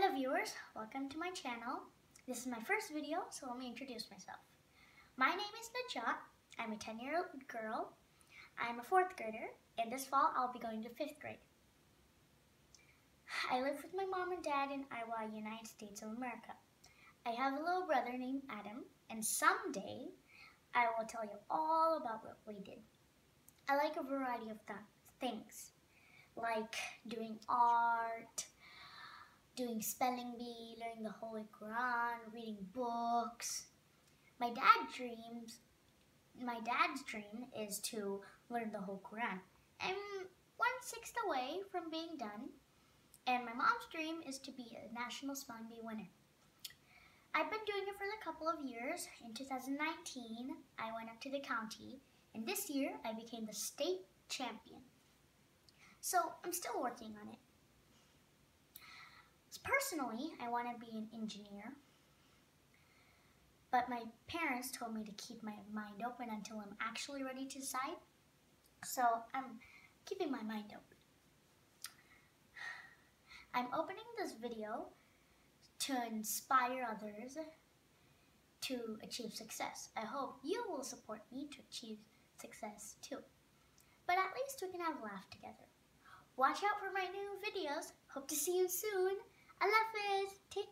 Hello viewers, welcome to my channel. This is my first video, so let me introduce myself. My name is Najat. I'm a 10-year-old girl. I'm a 4th grader, and this fall I'll be going to 5th grade. I live with my mom and dad in Iowa, United States of America. I have a little brother named Adam, and someday I will tell you all about what we did. I like a variety of th things, like doing art, doing spelling bee, learning the Holy Quran, reading books. My dad dreams my dad's dream is to learn the whole Quran. I'm one sixth away from being done, and my mom's dream is to be a national spelling bee winner. I've been doing it for a couple of years. In 2019, I went up to the county, and this year I became the state champion. So I'm still working on it. Personally, I want to be an engineer, but my parents told me to keep my mind open until I'm actually ready to decide. So I'm keeping my mind open. I'm opening this video to inspire others to achieve success. I hope you will support me to achieve success too. But at least we can have a laugh together. Watch out for my new videos. Hope to see you soon. I love it.